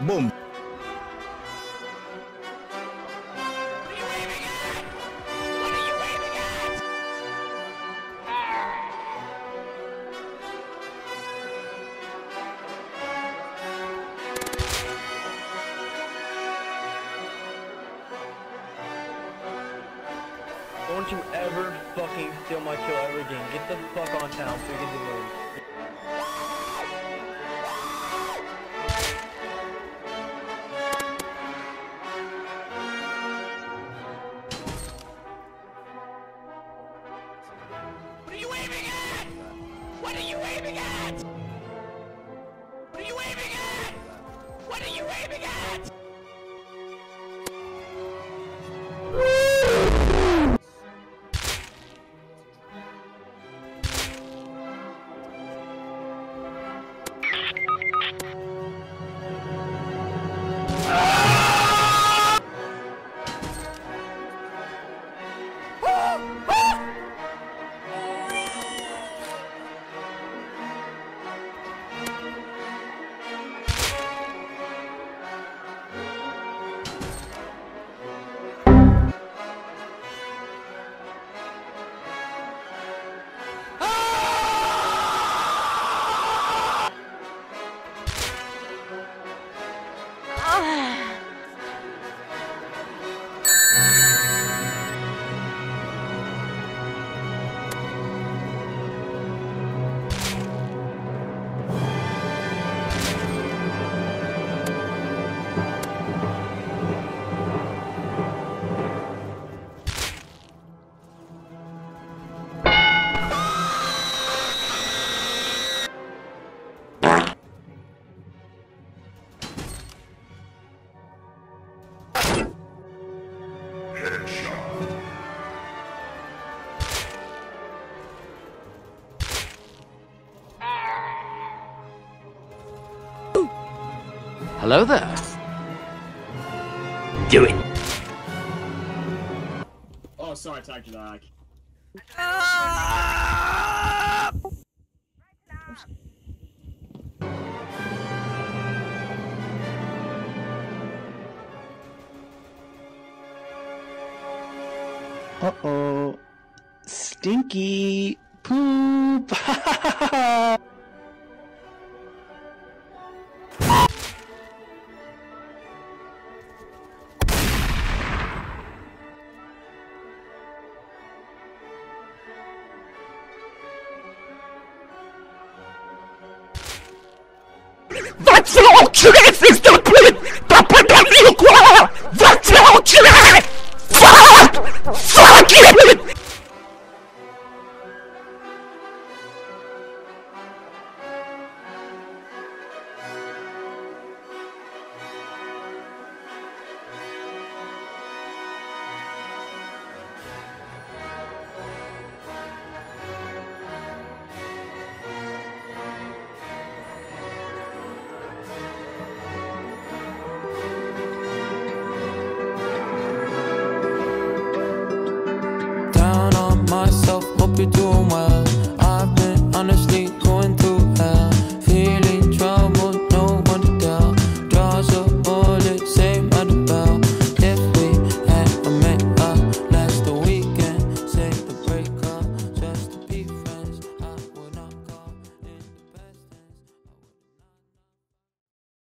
Boom. Don't you ever fucking steal my kill ever again. Get the fuck on town so we can do moon. What are Hello there. Do it. Oh, sorry, Tag Lag. Uh oh. Stinky poop. Zacząłcie występy! Down on myself,